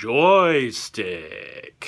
joystick.